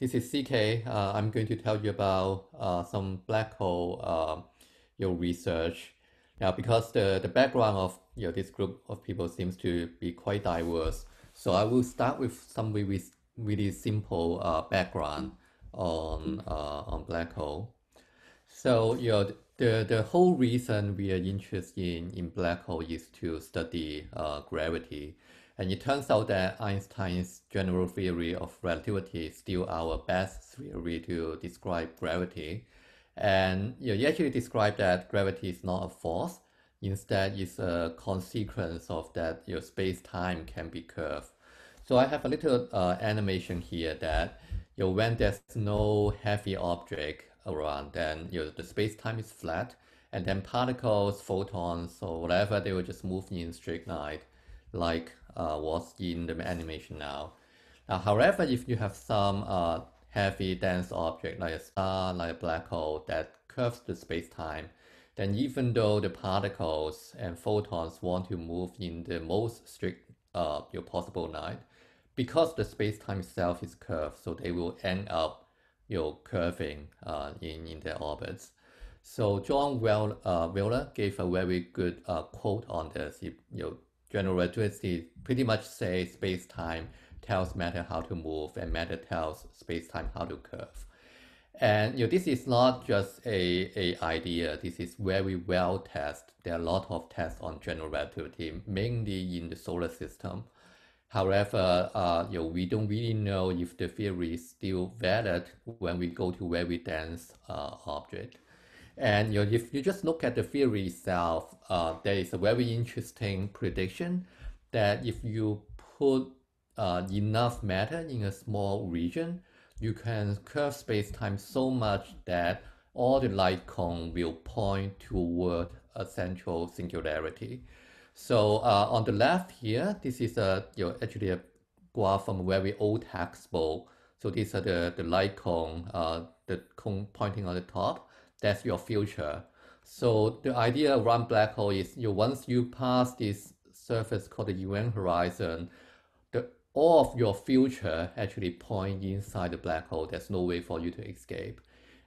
this is CK. Uh, I'm going to tell you about uh, some black hole uh, your research. Now, because the, the background of you know, this group of people seems to be quite diverse, so I will start with some really, really simple uh, background on uh, on black hole. So you know, the, the whole reason we are interested in, in black hole is to study uh, gravity. And it turns out that Einstein's general theory of relativity is still our best theory to describe gravity. And you know, actually described that gravity is not a force. Instead, it's a consequence of that your space-time can be curved. So I have a little uh, animation here that you know, when there's no heavy object around, then you know, the space-time is flat, and then particles, photons, or whatever, they will just move in straight line, like uh, was in the animation now. Now, however, if you have some uh, heavy dense object like a star, like a black hole that curves the space-time, then even though the particles and photons want to move in the most strict uh, your possible line, because the space-time itself is curved, so they will end up you know, curving uh, in, in their orbits. So John Wheeler, uh, gave a very good uh, quote on this. He, you know, general relativity pretty much says space-time tells matter how to move and matter tells space-time how to curve. And you know, this is not just a, a idea. This is very well tested. There are a lot of tests on general relativity, mainly in the solar system. However, uh, you know, we don't really know if the theory is still valid when we go to very dense uh, object. And you know, if you just look at the theory itself, uh, there is a very interesting prediction that if you put uh, enough matter in a small region, you can curve space-time so much that all the light cone will point toward a central singularity. So uh, on the left here, this is a you know, actually a graph from a very old textbook. So these are the, the light cone, uh, the cone pointing on the top that's your future. So the idea around black hole is you once you pass this surface called the event horizon, the all of your future actually point inside the black hole. There's no way for you to escape.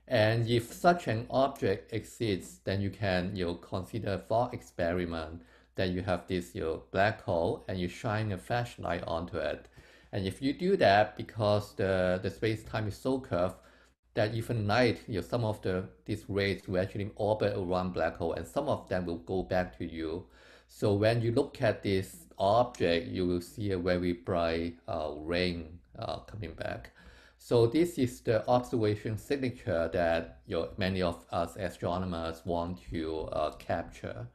And if such an object exists, then you can you know, consider thought experiment that you have this you know, black hole and you shine a flashlight onto it. And if you do that, because the, the space-time is so curved, that even light, you know, some of the these rays will actually orbit around black hole and some of them will go back to you. So when you look at this object, you will see a very bright uh, ring uh, coming back. So this is the observation signature that you know, many of us astronomers want to uh, capture.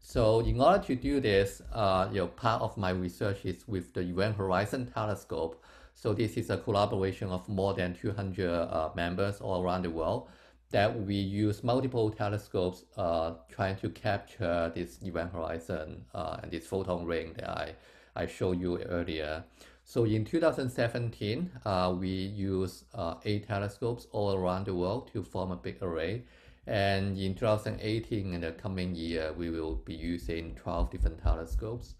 So in order to do this, uh, you know, part of my research is with the Event Horizon Telescope. So this is a collaboration of more than 200 uh, members all around the world that we use multiple telescopes uh, trying to capture this event horizon uh, and this photon ring that I, I showed you earlier. So in 2017, uh, we use uh, eight telescopes all around the world to form a big array. And in 2018, in the coming year, we will be using 12 different telescopes.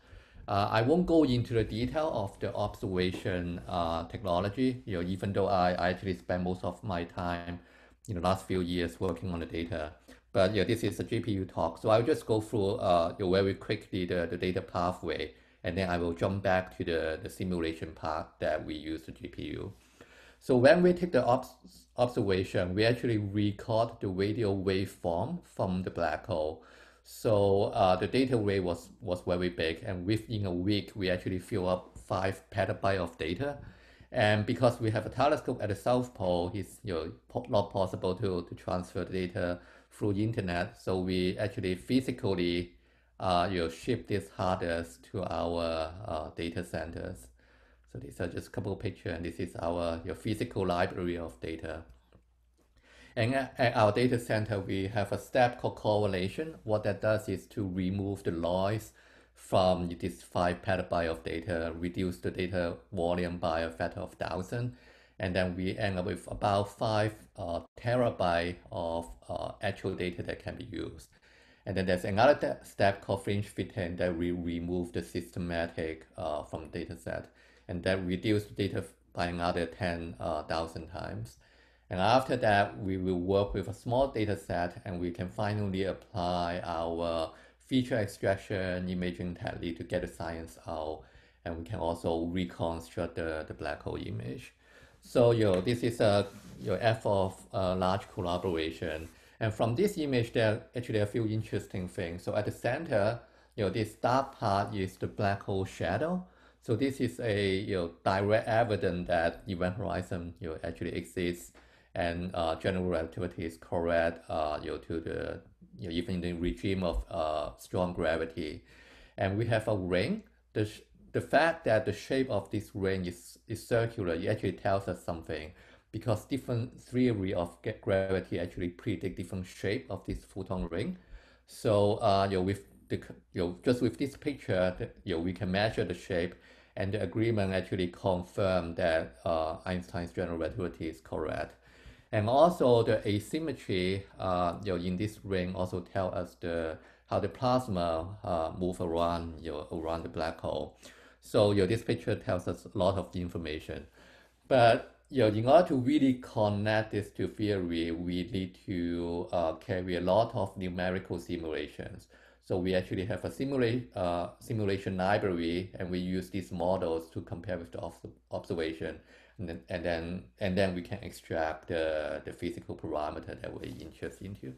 Uh, I won't go into the detail of the observation uh, technology, you know, even though I, I actually spent most of my time in the last few years working on the data. But yeah, this is a GPU talk. So I'll just go through uh, you know, very quickly the, the data pathway, and then I will jump back to the, the simulation part that we use the GPU. So when we take the obs observation, we actually record the radio waveform from the black hole. So uh, the data rate was, was very big and within a week, we actually fill up five petabyte of data. And because we have a telescope at the South Pole, it's you know, not possible to, to transfer the data through the internet. So we actually physically uh, you know, ship this hard disk to our uh, data centers. So these are just a couple of pictures, and this is our your physical library of data. And at our data center, we have a step called correlation. What that does is to remove the noise from this five petabyte of data, reduce the data volume by a factor of thousand, and then we end up with about five uh, terabyte of uh, actual data that can be used. And then there's another step called fringe fitting that we remove the systematic uh, from the data set, and that reduce the data by another 10,000 uh, times. And after that, we will work with a small data set and we can finally apply our feature extraction imaging technique to get the science out. And we can also reconstruct the, the black hole image. So you know, this is a your effort of uh, large collaboration. And from this image, there are actually a few interesting things. So at the center, you know, this dark part is the black hole shadow. So this is a you know, direct evidence that event horizon you know, actually exists and uh, general relativity is correct uh, you know, to the you know, even in the regime of uh, strong gravity. And we have a ring. The, the fact that the shape of this ring is, is circular, it actually tells us something because different theory of gravity actually predict different shape of this photon ring. So uh, you know, with the, you know, just with this picture, you know, we can measure the shape and the agreement actually confirmed that uh, Einstein's general relativity is correct. And also the asymmetry uh, you know, in this ring also tell us the how the plasma uh, move around you know, around the black hole. So you know, this picture tells us a lot of information. But you know, in order to really connect this to theory, we need to uh, carry a lot of numerical simulations. So we actually have a uh, simulation library, and we use these models to compare with the observation, and then and then and then we can extract the, the physical parameter that we're interested into.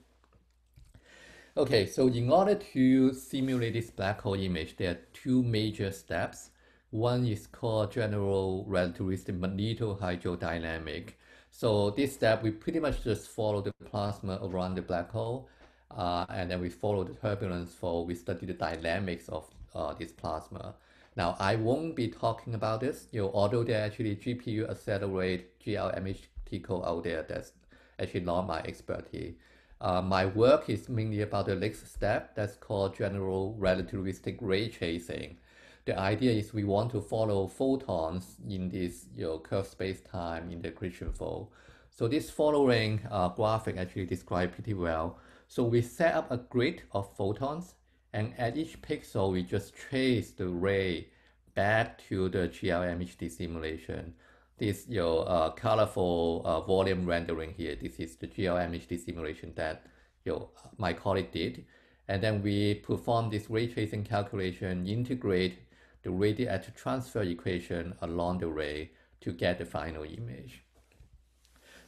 Okay, so in order to simulate this black hole image, there are two major steps. One is called general relativistic magnetohydrodynamic. So this step, we pretty much just follow the plasma around the black hole uh, and then we follow the turbulence flow. We study the dynamics of uh, this plasma. Now, I won't be talking about this, you know, although there actually GPU accelerate GLMHT code out there, that's actually not my expertise. Uh, my work is mainly about the next step that's called general relativistic ray tracing. The idea is we want to follow photons in this you know, curved space-time in the accretion flow. So this following uh, graphic actually describes pretty well so we set up a grid of photons and at each pixel we just trace the ray back to the GLMHD simulation. This your uh, colorful uh, volume rendering here, this is the GLMHD simulation that your my colleague did. And then we perform this ray tracing calculation, integrate the radiative transfer equation along the ray to get the final image.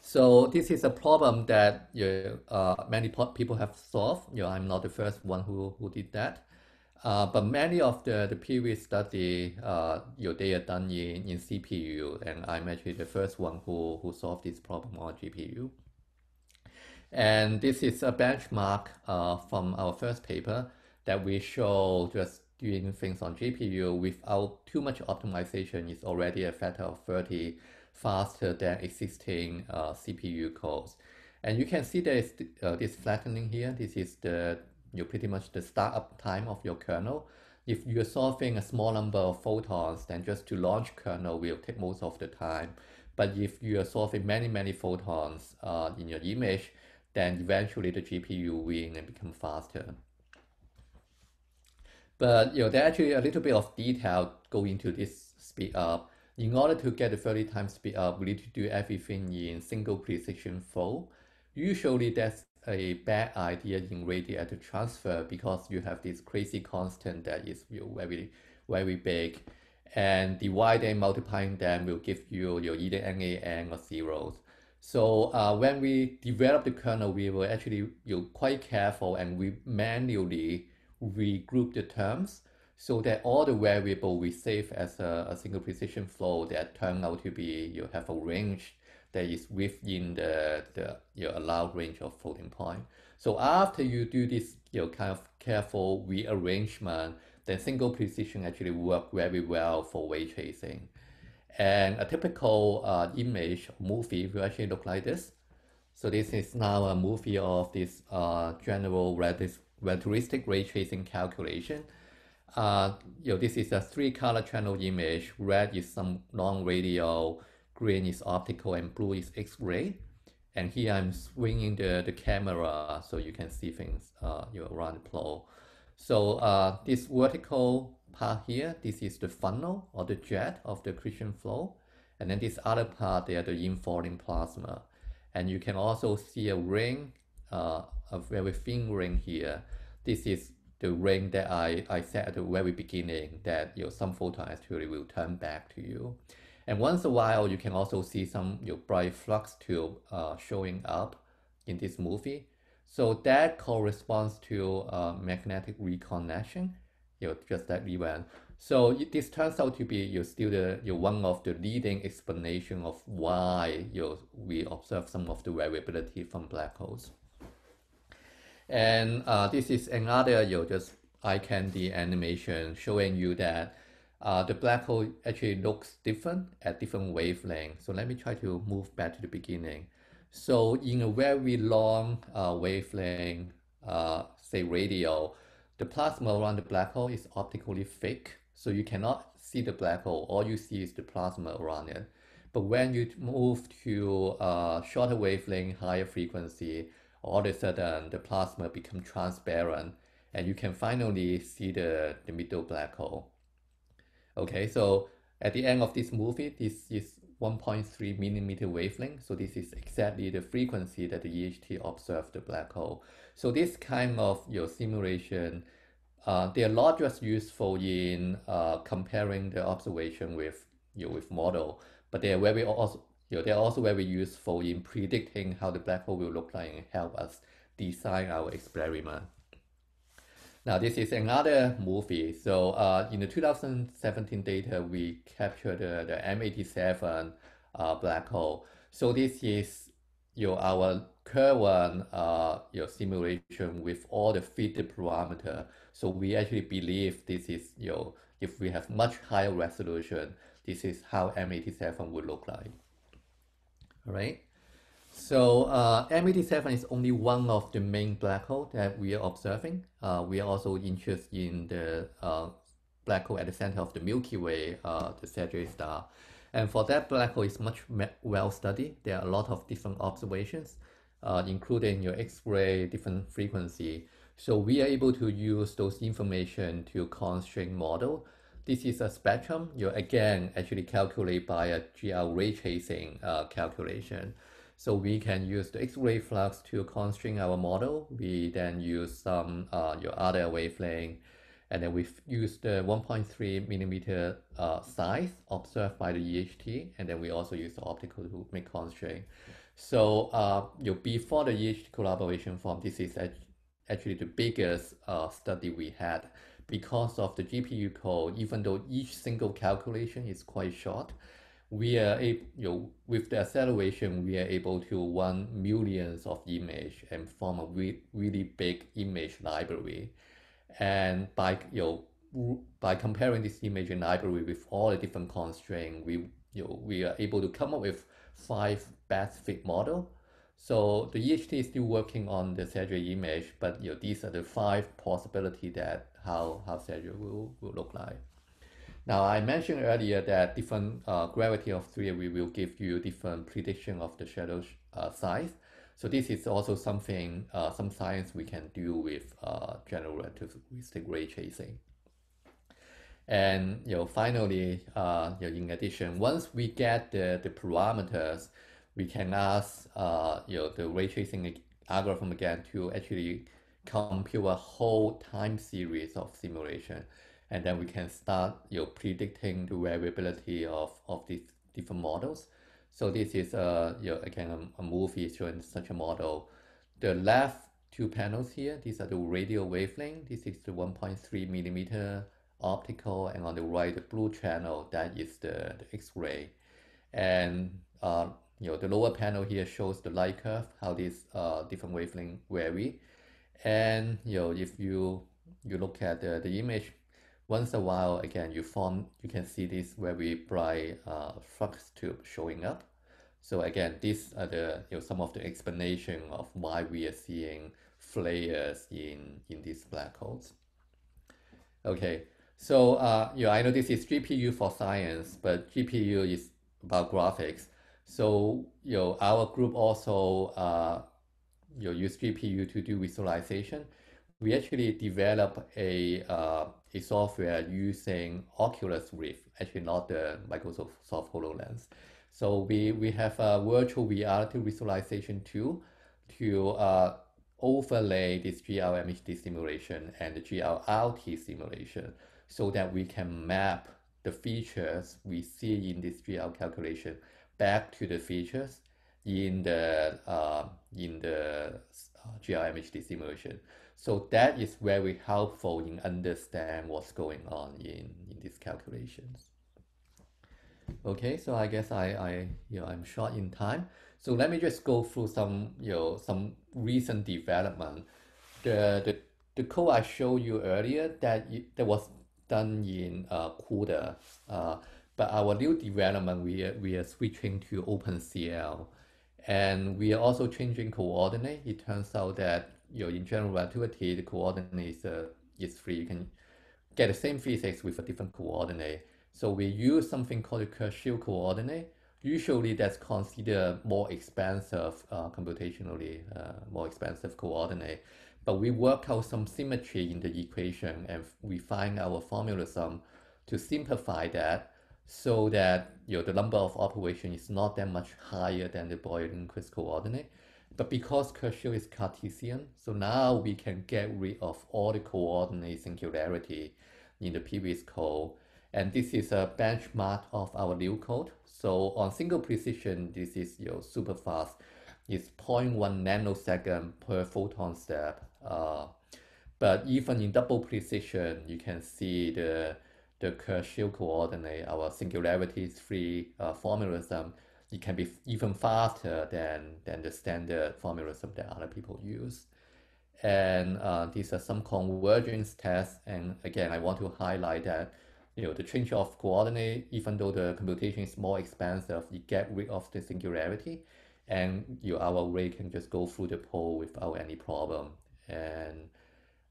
So this is a problem that you, uh, many people have solved. You know, I'm not the first one who, who did that. Uh, but many of the, the previous study, uh, you know, they are done in, in CPU, and I'm actually the first one who, who solved this problem on GPU. And this is a benchmark uh, from our first paper that we show just doing things on GPU without too much optimization is already a factor of 30 faster than existing uh, CPU cores. And you can see there is uh, this flattening here. This is the you pretty much the startup time of your kernel. If you're solving a small number of photons, then just to launch kernel will take most of the time. But if you are solving many, many photons uh, in your image, then eventually the GPU win and become faster. But you know, there actually a little bit of detail go into this speed up in order to get the 30 times speed up, we need to do everything in single precision float. Usually that's a bad idea in radiative transfer because you have this crazy constant that is very, very big. And dividing and multiplying them will give you your either NaN or zeros. So uh, when we develop the kernel, we were actually you know, quite careful and we manually regroup the terms so that all the variable we save as a, a single precision float that turn out to be you have a range that is within the, the your allowed range of floating point. So after you do this you know, kind of careful rearrangement, then single precision actually work very well for ray tracing. And a typical uh, image movie will actually look like this. So this is now a movie of this uh, general relativistic ray tracing calculation. Uh, you know, this is a three color channel image. Red is some long radio, green is optical, and blue is X-ray. And here I'm swinging the, the camera so you can see things uh, you know, around the plot. So uh, this vertical part here, this is the funnel or the jet of the accretion flow. And then this other part, they are the infalling plasma. And you can also see a ring, uh, a very thin ring here. This is the ring that I, I said at the very beginning that you know, some photon actually will turn back to you. And once a while, you can also see some you know, bright flux tube uh, showing up in this movie. So that corresponds to uh, magnetic reconnection, you know, just that event. So this turns out to be you still the you one of the leading explanation of why you we observe some of the variability from black holes. And uh, this is another you just eye candy animation showing you that uh, the black hole actually looks different at different wavelengths. So let me try to move back to the beginning. So in a very long uh, wavelength, uh, say radio, the plasma around the black hole is optically thick. So you cannot see the black hole. All you see is the plasma around it. But when you move to uh, shorter wavelength, higher frequency, all of a sudden the plasma become transparent and you can finally see the, the middle black hole. Okay, so at the end of this movie, this is 1.3 millimeter wavelength. So this is exactly the frequency that the EHT observed the black hole. So this kind of your simulation, uh, they are not just useful in uh, comparing the observation with you know, with model, but they are very also they're also very useful in predicting how the black hole will look like and help us design our experiment. Now this is another movie. So uh, in the 2017 data, we captured the, the M87 uh, black hole. So this is you know, our current uh, your simulation with all the fit parameter. So we actually believe this is you know, if we have much higher resolution, this is how M87 would look like. Right. So uh, M87 is only one of the main black hole that we are observing. Uh, we are also interested in the uh, black hole at the center of the Milky Way, uh, the Sagittarius star. And for that black hole, it's much well studied. There are a lot of different observations, uh, including your X-ray, different frequency. So we are able to use those information to constrain model this is a spectrum. You again actually calculate by a GR ray tracing uh, calculation. So we can use the X-ray flux to constrain our model. We then use some uh, your other wavelength, and then we use the 1.3 millimeter uh, size observed by the EHT, and then we also use the optical to make constraint. So uh, you before the EHT collaboration form, this is actually the biggest uh, study we had because of the GPU code, even though each single calculation is quite short, we are able, you know, with the acceleration, we are able to run millions of image and form a re really big image library. And by, you know, by comparing this image library with all the different constraints, we, you know, we are able to come up with five best fit model. So the EHT is still working on the Sagittarius image, but you know, these are the five possibility that how, how Sagittarius will, will look like. Now, I mentioned earlier that different uh, gravity of theory will give you different prediction of the shadow uh, size. So this is also something, uh, some science we can do with uh, general relativistic ray tracing. And you know, finally, uh, you know, in addition, once we get the, the parameters, we can ask uh, you know, the ray tracing algorithm again to actually compute a whole time series of simulation and then we can start you know, predicting the variability of, of these different models. So this is uh, you know, again a, a movie showing such a model. The left two panels here, these are the radio wavelength. This is the 1.3 millimeter optical, and on the right, the blue channel, that is the, the X-ray. And uh, you know, the lower panel here shows the light curve, how these uh, different wavelength vary. And you know, if you you look at the, the image, once a while again you form you can see this very bright uh, flux tube showing up. So again, these are the you know some of the explanation of why we are seeing flares in in these black holes. Okay, so uh, you know, I know this is GPU for science, but GPU is about graphics. So you know, our group also uh, you know, use GPU to do visualization, we actually develop a, uh, a software using Oculus Rift actually not the Microsoft HoloLens. So we, we have a virtual reality visualization tool to uh, overlay this GLMHD simulation and the GLRT simulation so that we can map the features we see in this GL calculation back to the features in the uh, in the uh, GLMHD simulation. So that is very helpful in understand what's going on in, in these calculations. Okay, so I guess I, I you know I'm short in time. So let me just go through some you know some recent development. The the, the code I showed you earlier that that was done in uh, CUDA, uh, but our new development we are, we are switching to OpenCL, and we are also changing coordinate. It turns out that you know in general relativity the coordinate is, uh, is free. You can get the same physics with a different coordinate. So we use something called the Kerr-Schild coordinate. Usually that's considered more expensive, uh, computationally uh, more expensive coordinate. But we work out some symmetry in the equation and we find our formula to simplify that so that you know, the number of operations is not that much higher than the Boyer-Lindquist coordinate. But because Kerr-Schild is Cartesian, so now we can get rid of all the coordinate singularity in the previous code and this is a benchmark of our new code. So on single precision, this is you know, super fast. It's 0.1 nanosecond per photon step. Uh, but even in double precision, you can see the the Kerr-Schild coordinate, our singularity free uh, formalism, it can be even faster than, than the standard formalism that other people use. And uh, these are some convergence tests. And again, I want to highlight that you know, the change of coordinate, even though the computation is more expensive, you get rid of the singularity and you, our array can just go through the pole without any problem. And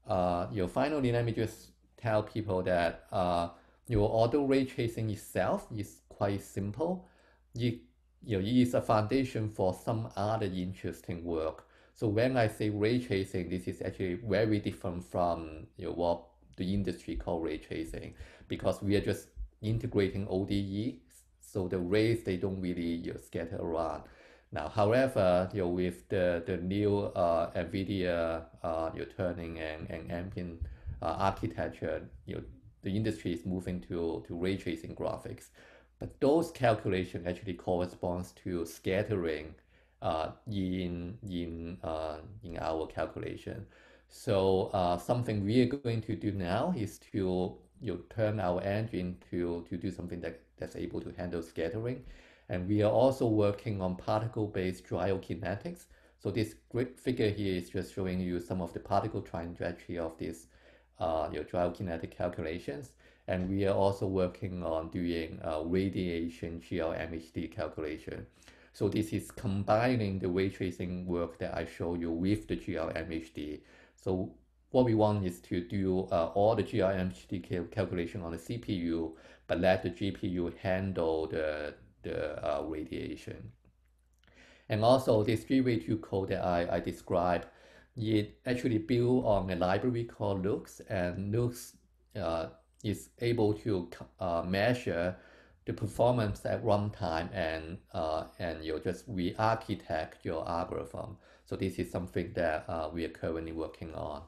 uh, you know, finally, let me just tell people that uh, your auto ray tracing itself is quite simple. It, you know, it is a foundation for some other interesting work. So when I say ray tracing, this is actually very different from you know, what the industry call ray tracing because we are just integrating ODE, so the rays they don't really you know, scatter around. Now, however, you know, with the, the new uh, NVIDIA uh, you know, Turing and, and Ampere uh, architecture, you know, the industry is moving to, to ray tracing graphics. But those calculations actually corresponds to scattering uh, in, in, uh, in our calculation. So uh, something we are going to do now is to you know, turn our engine to, to do something that, that's able to handle scattering. And we are also working on particle-based gyrokinetics. So this great figure here is just showing you some of the particle trajectory of uh, your gyrokinetic calculations. And we are also working on doing radiation GLMHD calculation. So this is combining the ray tracing work that I show you with the GLMHD. So what we want is to do uh, all the GLMHD calculation on the CPU, but let the GPU handle the, the uh, radiation. And also this GRay2 code that I, I described, it actually built on a library called Lux, and Lux uh, is able to uh, measure the performance at runtime and uh, and you just re-architect your algorithm. So this is something that uh, we are currently working on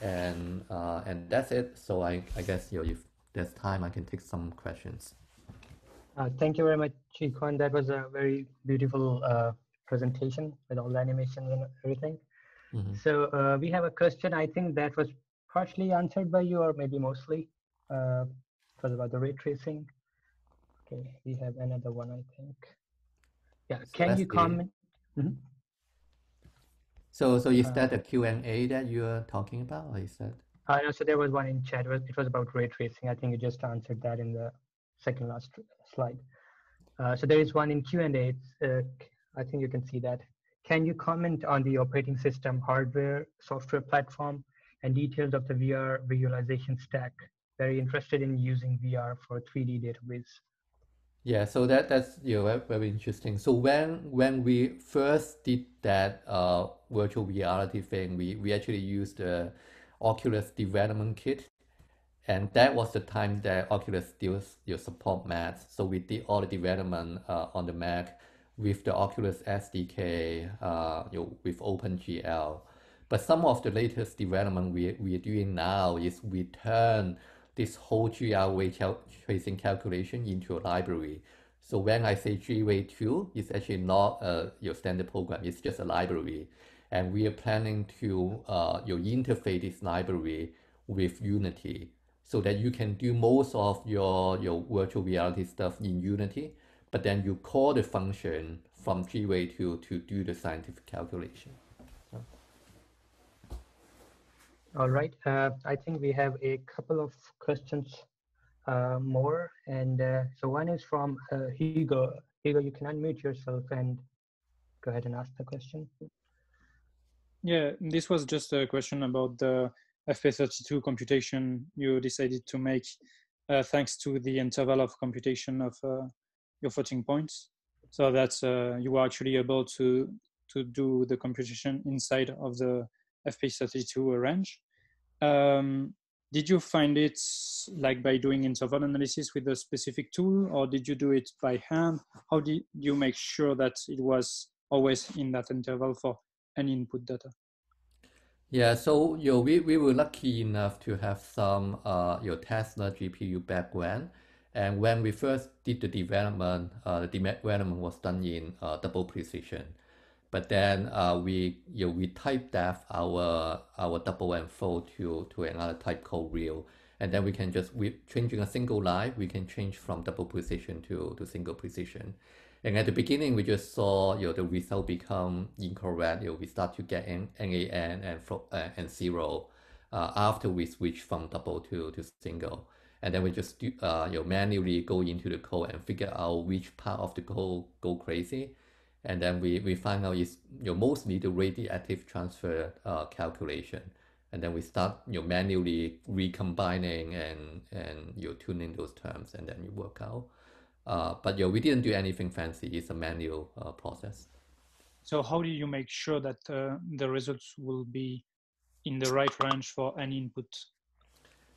and uh, and that's it. So I, I guess you know, if there's time, I can take some questions. Uh, thank you very much, Chi-kwan. That was a very beautiful uh, presentation with all the animations and everything. Mm -hmm. So uh, we have a question. I think that was partially answered by you, or maybe mostly. Uh, it was about the ray tracing. Okay, we have another one, I think. Yeah, so can you comment? Mm -hmm. So, so is uh, that a Q&A that you're talking about, or is that? Uh, no, so there was one in chat. It was, it was about ray tracing. I think you just answered that in the second last slide. Uh, so there is one in Q&A. Uh, I think you can see that. Can you comment on the operating system, hardware, software platform, and details of the VR visualization stack? Very interested in using VR for 3D database. Yeah, so that that's you know very interesting. So when when we first did that uh, virtual reality thing, we we actually used the Oculus development kit, And that was the time that Oculus still you support Mac. So we did all the development uh, on the Mac with the Oculus SDK, uh, you know, with OpenGL. But some of the latest development we, we are doing now is we turn this whole GR ray cal- tracing calculation into a library. So when I say GRay 2, it's actually not a, your standard program, it's just a library. And we are planning to uh, your interface this library with Unity so that you can do most of your, your virtual reality stuff in Unity, but then you call the function from GRay to, to do the scientific calculation. All right. Uh, I think we have a couple of questions uh, more. And uh, so one is from uh, Hugo. Hugo, you can unmute yourself and go ahead and ask the question. Yeah, this was just a question about the FP32 computation you decided to make uh, thanks to the interval of computation of uh, your floating points. So that uh, you were actually able to, to do the computation inside of the FP32 range. Um, did you find it like by doing interval analysis with a specific tool or did you do it by hand? How did you make sure that it was always in that interval for any input data? Yeah, so you know, we, we were lucky enough to have some uh, your Tesla GPU background. And when we first did the development, uh, the development was done in uh, double precision. But then uh, we you know, we type def our our double unfold to to another type called real. And then we can just we changing a single line, we can change from double precision to, to single precision. And at the beginning, we just saw you know, the result become incorrect. You know, we start to get N, NAN and, uh, and zero uh, after we switch from double to, to single. And then we just do, uh, you know, manually go into the code and figure out which part of the code go crazy. And then we, we find out is you know, mostly the radiative transfer uh, calculation. And then we start you know, manually recombining and, and you know, tuning those terms and then we work out. Uh, but yeah, we didn't do anything fancy. It's a manual uh, process. So how do you make sure that uh, the results will be in the right range for any input?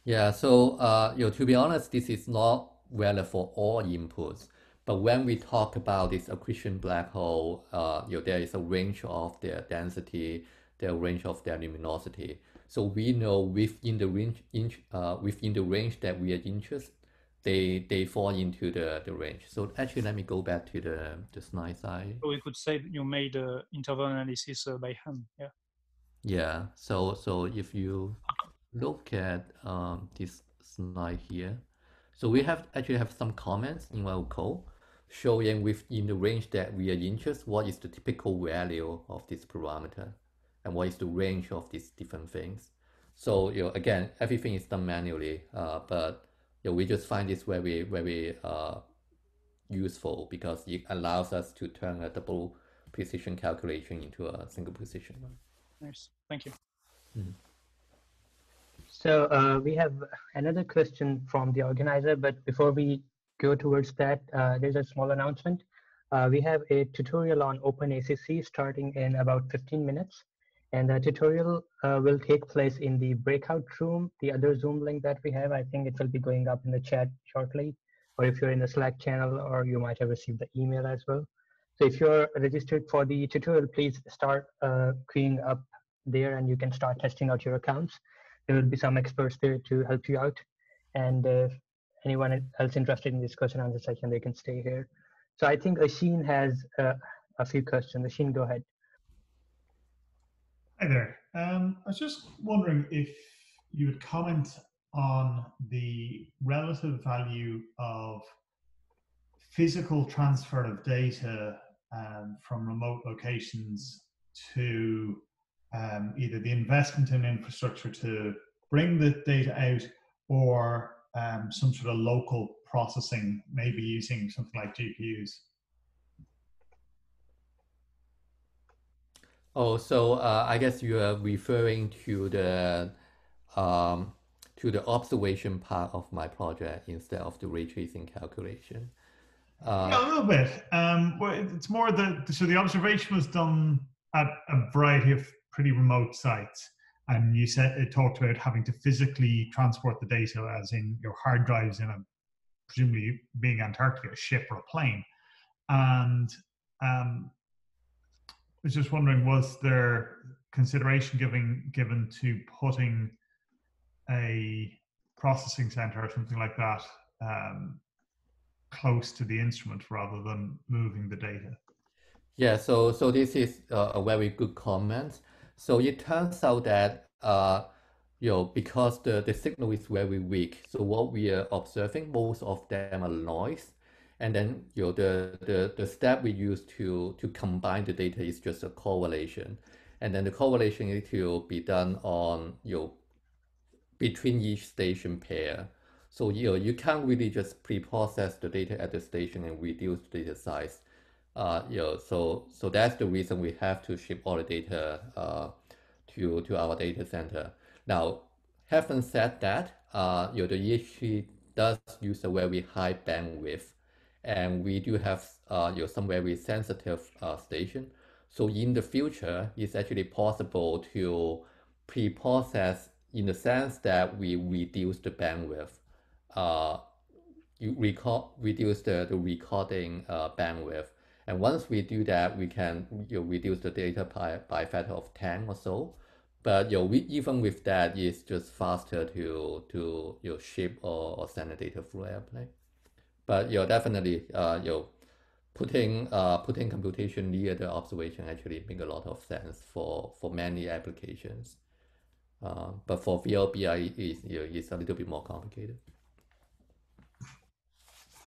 Yeah, so uh, you know, to be honest, this is not valid for all inputs. But when we talk about this accretion black hole, uh, you know, there is a range of their density, their range of their luminosity. So we know within the range, uh, within the range that we are interested, they they fall into the, the range. So actually, let me go back to the, the slide side. So we could say you made the interval analysis uh, by hand, yeah. Yeah. So so if you look at um, this slide here, so we have actually have some comments in our code showing within the range that we are interested, what is the typical value of this parameter, and what is the range of these different things. So you know, again, everything is done manually, uh, but yeah, we just find this very, very uh, useful because it allows us to turn a double precision calculation into a single precision one. Nice, thank you. Mm. So uh, we have another question from the organizer, but before we go towards that, uh, there's a small announcement. Uh, we have a tutorial on OpenACC starting in about 15 minutes. And the tutorial uh, will take place in the breakout room, the other Zoom link that we have. I think it will be going up in the chat shortly, or if you're in the Slack channel, or you might have received the email as well. So if you're registered for the tutorial, please start uh, queuing up there and you can start testing out your accounts. There will be some experts there to help you out. And anyone else interested in this question answer session, they can stay here. So I think Ashin has uh, a few questions. Ashin, go ahead. Hi there. Um, I was just wondering if you would comment on the relative value of physical transfer of data um, from remote locations to um, either the investment in infrastructure to bring the data out or um, some sort of local processing, maybe using something like GPUs. Oh, so uh, I guess you are referring to the um, to the observation part of my project instead of the ray tracing calculation. Uh, yeah, a little bit. Um, well, it's more the so the observation was done at a variety of pretty remote sites, and you said it talked about having to physically transport the data, as in your hard drives in a presumably being Antarctica, a ship or a plane. And um, I was just wondering, was there consideration given given to putting a processing center or something like that um, close to the instrument rather than moving the data? Yeah, so so this is a, a very good comment. So it turns out that uh, you know because the, the signal is very weak, so what we are observing most of them are noise, and then you know the the, the step we use to to combine the data is just a correlation, and then the correlation is to be done on you know between each station pair. So you know you can't really just pre-process the data at the station and reduce the data size uh, you know, so so that's the reason we have to ship all the data uh, to to our data center. Now, having said that, uh, you know, the EHT does use a very high bandwidth, and we do have uh, you know, some very sensitive uh, station. So in the future, it's actually possible to pre-process in the sense that we reduce the bandwidth. Uh, you record reduce the, the recording uh, bandwidth and once we do that, we can you know, reduce the data by, by a factor of 10 or so. But you know, we, even with that, it's just faster to to you know, ship or, or send the data through airplane. But you know, definitely, uh, you know, putting uh, putting computation near the observation actually make a lot of sense for for many applications. Uh, but for VLBI, is you know, it's a little bit more complicated.